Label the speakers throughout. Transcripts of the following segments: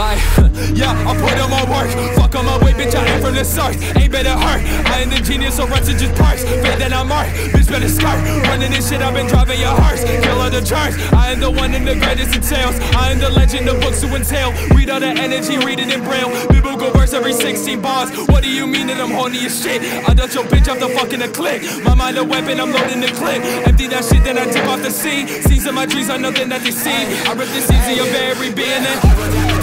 Speaker 1: hard work. Fuck on my way, bitch, I ain't from the start. Ain't better hurt. I ain't the genius, so runs just parts. Fake that I'm art, bitch better skirt. Running this shit, I've been driving your hearse. Kill all the charts. I am the one in the greatest details. I am the legend, the books to entail. Read all the energy, read it in braille. Biblical verse every 16 bars. What do you mean that I'm holding your shit? I dust your bitch off the fucking a click. My mind a weapon, I'm loading the clip. Empty that shit, then I tip off the scene. Of my dreams are nothing that they see. I rip the seeds of your very being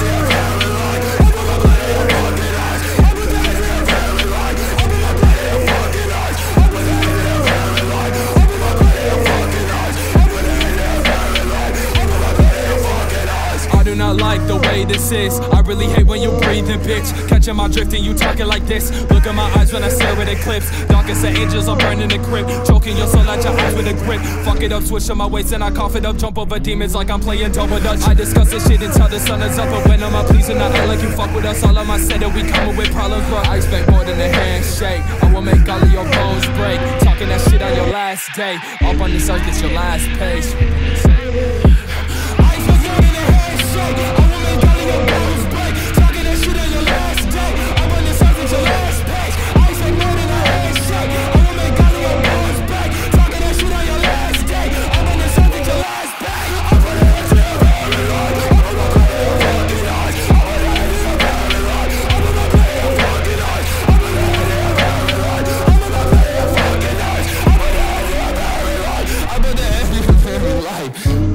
Speaker 1: not like the way this is. I really hate when you breathing, bitch. Catching my drift and you talking like this. Look at my eyes when I stare at eclipse. Darkest of angels, I'm burning the crypt. Choking your soul out your eyes with a grip. Fuck it up, switch on my waist and I cough it up. Jump over demons like I'm playing double dutch. I discuss this shit until the sun is up. But when am I pleasing? I act like you fuck with us. All of my set that we coming with problems, bro. I expect more than a handshake. I will make all of your bones break. Talking that shit on your last day. Up on this earth, your last page. life.